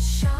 Shine.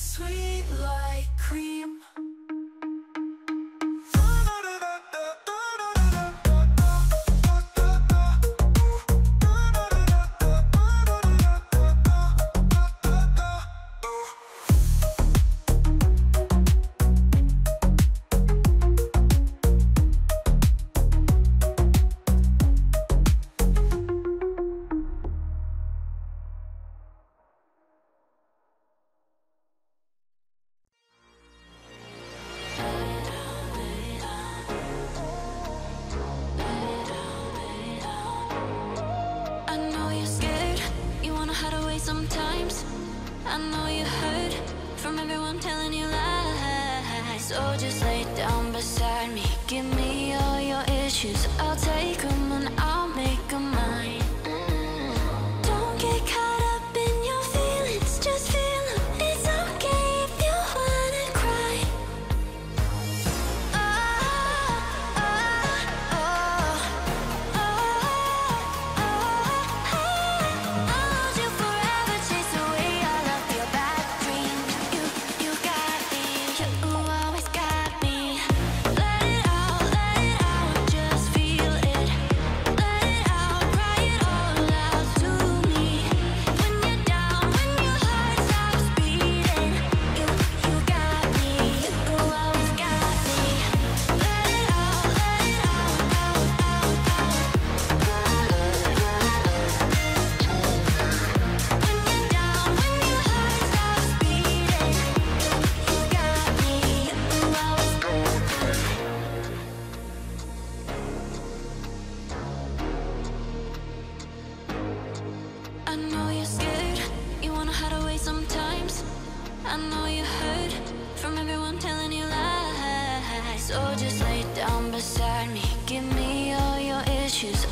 sweet like cream. I know you heard from everyone telling you lies. So just lay down beside me. Give me all your issues. I'll take them and I'll make them mine. I know you heard from everyone telling you lies. So just lay down beside me. Give me all your issues.